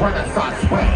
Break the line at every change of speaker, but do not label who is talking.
Renaissance way.